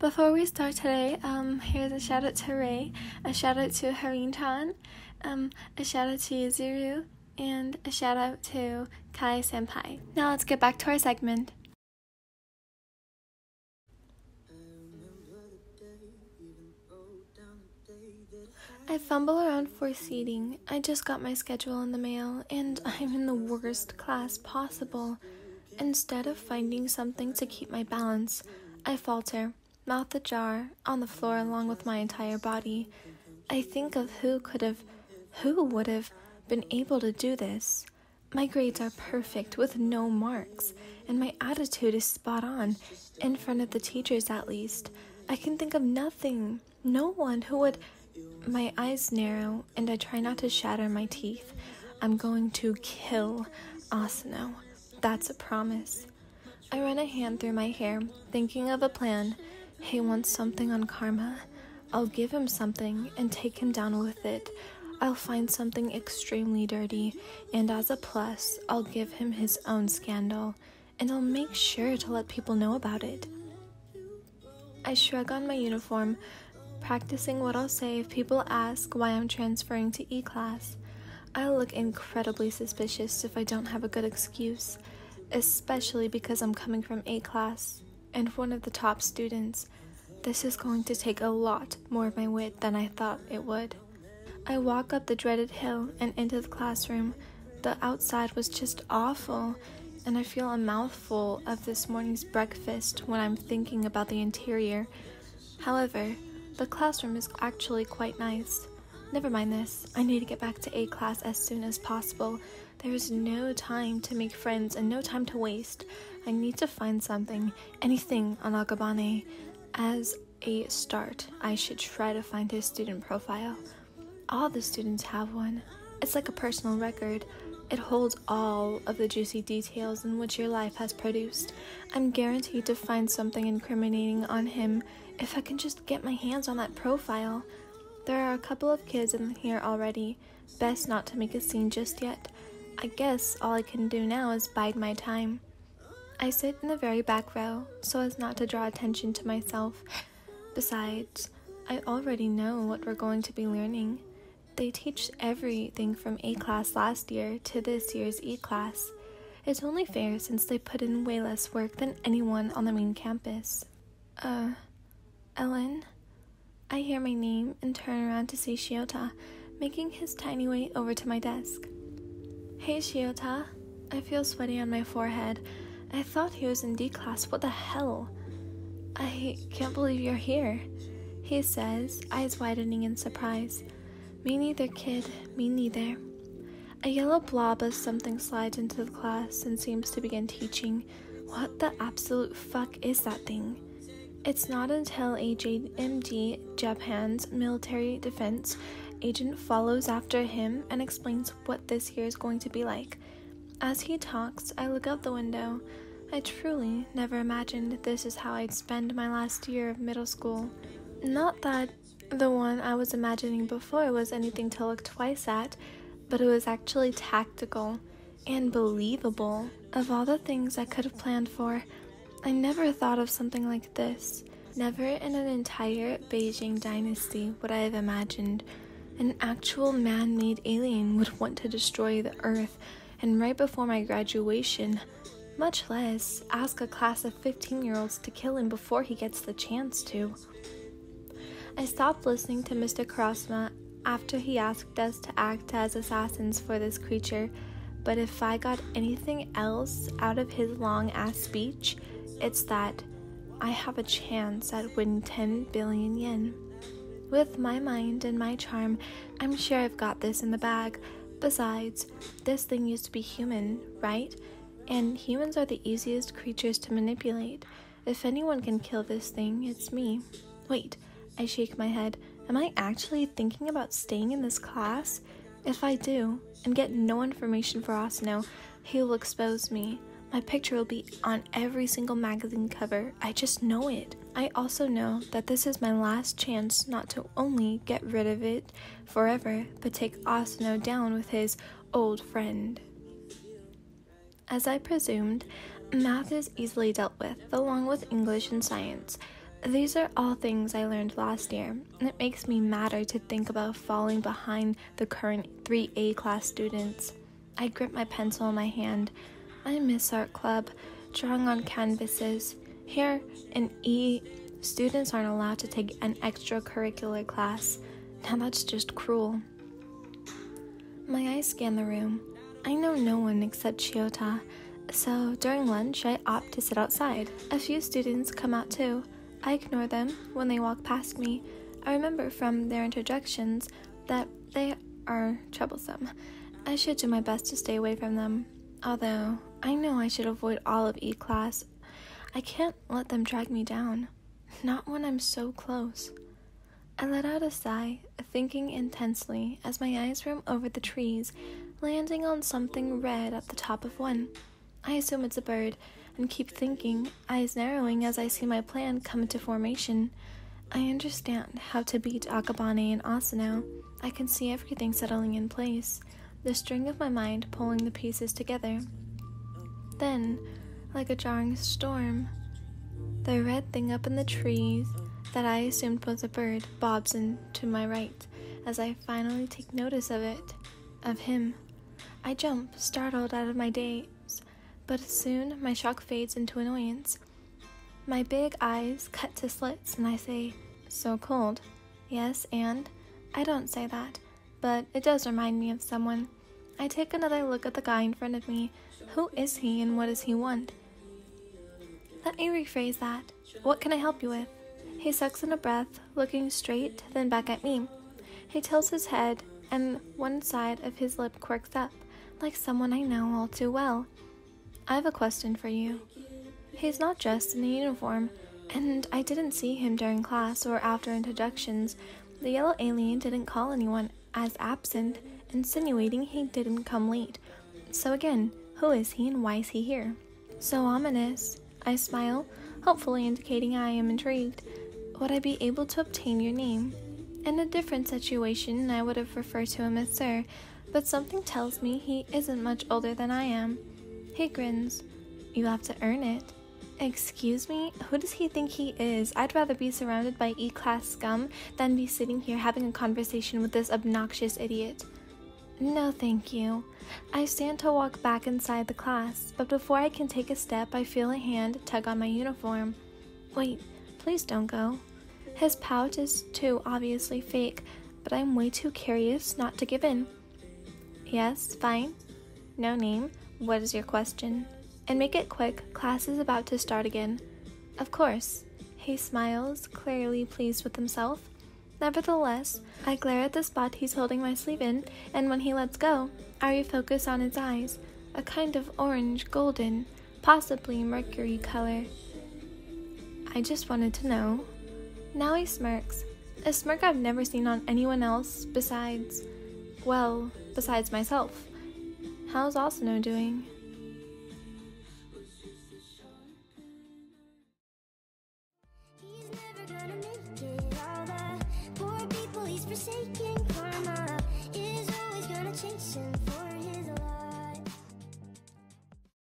Before we start today, um, here's a shout out to Ray, a shout out to Harin Chan, um, a shout out to Yuzuru, and a shout out to Kai Senpai. Now let's get back to our segment. I fumble around for seating. I just got my schedule in the mail, and I'm in the worst class possible. Instead of finding something to keep my balance, I falter, mouth ajar, on the floor along with my entire body. I think of who could have, who would have been able to do this. My grades are perfect with no marks, and my attitude is spot on, in front of the teachers at least. I can think of nothing, no one who would my eyes narrow, and I try not to shatter my teeth. I'm going to kill Asano. That's a promise. I run a hand through my hair, thinking of a plan. He wants something on karma. I'll give him something and take him down with it. I'll find something extremely dirty, and as a plus, I'll give him his own scandal, and I'll make sure to let people know about it. I shrug on my uniform, practicing what I'll say if people ask why I'm transferring to E class. I'll look incredibly suspicious if I don't have a good excuse, especially because I'm coming from A class and one of the top students. This is going to take a lot more of my wit than I thought it would. I walk up the dreaded hill and into the classroom. The outside was just awful, and I feel a mouthful of this morning's breakfast when I'm thinking about the interior. However, the classroom is actually quite nice. Never mind this, I need to get back to A class as soon as possible. There is no time to make friends and no time to waste. I need to find something, anything on Akabane. As a start, I should try to find his student profile. All the students have one. It's like a personal record. It holds all of the juicy details in which your life has produced. I'm guaranteed to find something incriminating on him if I can just get my hands on that profile. There are a couple of kids in here already. Best not to make a scene just yet. I guess all I can do now is bide my time. I sit in the very back row so as not to draw attention to myself. Besides, I already know what we're going to be learning. They teach everything from A class last year to this year's E class. It's only fair since they put in way less work than anyone on the main campus. Uh, Ellen? I hear my name and turn around to see Shiota, making his tiny way over to my desk. Hey, Shiota. I feel sweaty on my forehead. I thought he was in D class. What the hell? I can't believe you're here, he says, eyes widening in surprise. Me neither, kid. Me neither. A yellow blob of something slides into the class and seems to begin teaching. What the absolute fuck is that thing? It's not until a JMD Japan's military defense agent follows after him and explains what this year is going to be like. As he talks, I look out the window. I truly never imagined this is how I'd spend my last year of middle school. Not that the one I was imagining before was anything to look twice at, but it was actually tactical and believable. Of all the things I could have planned for, I never thought of something like this. Never in an entire Beijing dynasty would I have imagined an actual man made alien would want to destroy the Earth, and right before my graduation, much less ask a class of 15 year olds to kill him before he gets the chance to. I stopped listening to Mr. Karasuma after he asked us to act as assassins for this creature, but if I got anything else out of his long ass speech, it's that I have a chance at winning 10 billion yen. With my mind and my charm, I'm sure I've got this in the bag. Besides, this thing used to be human, right? And humans are the easiest creatures to manipulate. If anyone can kill this thing, it's me. Wait, I shake my head. Am I actually thinking about staying in this class? If I do, and get no information for Asano, he will expose me. My picture will be on every single magazine cover. I just know it. I also know that this is my last chance not to only get rid of it forever, but take Asano down with his old friend. As I presumed, math is easily dealt with, along with English and science, These are all things I learned last year, and it makes me madder to think about falling behind the current 3A class students. I grip my pencil in my hand. I miss art club, drawing on canvases. Here in E, students aren't allowed to take an extracurricular class. Now that's just cruel. My eyes scan the room. I know no one except Shiota, so during lunch I opt to sit outside. A few students come out too. I ignore them when they walk past me. I remember from their interjections that they are troublesome. I should do my best to stay away from them, although I know I should avoid all of E class. I can't let them drag me down, not when I'm so close. I let out a sigh, thinking intensely as my eyes roam over the trees, landing on something red at the top of one. I assume it's a bird and keep thinking, eyes narrowing as I see my plan come into formation. I understand how to beat Akabane and Asano. I can see everything settling in place, the string of my mind pulling the pieces together. Then, like a jarring storm, the red thing up in the trees that I assumed was a bird bobs in to my right as I finally take notice of it, of him. I jump, startled out of my daze, but soon my shock fades into annoyance. My big eyes cut to slits, and I say, So cold. Yes, and I don't say that, but it does remind me of someone. I take another look at the guy in front of me. Who is he and what does he want? Let me rephrase that. What can I help you with? He sucks in a breath, looking straight, then back at me. He tilts his head, and one side of his lip quirks up, like someone I know all too well. I have a question for you. He's not dressed in a uniform, and I didn't see him during class or after introductions. The yellow alien didn't call anyone as absent, insinuating he didn't come late. So again, who is he and why is he here? So ominous. I smile, hopefully indicating I am intrigued. Would I be able to obtain your name? In a different situation, I would have referred to him as Sir, but something tells me he isn't much older than I am. He grins. You have to earn it. Excuse me? Who does he think he is? I'd rather be surrounded by E class scum than be sitting here having a conversation with this obnoxious idiot. No, thank you. I stand to walk back inside the class, but before I can take a step, I feel a hand tug on my uniform. Wait, please don't go. His pout is too obviously fake, but I'm way too curious not to give in. Yes, fine. No name. What is your question? And make it quick, class is about to start again. Of course. He smiles, clearly pleased with himself. Nevertheless, I glare at the spot he's holding my sleeve in, and when he lets go, I refocus on his eyes, a kind of orange golden, possibly mercury color. I just wanted to know. Now he smirks, a smirk I've never seen on anyone else besides, well, besides myself. How's Asano doing?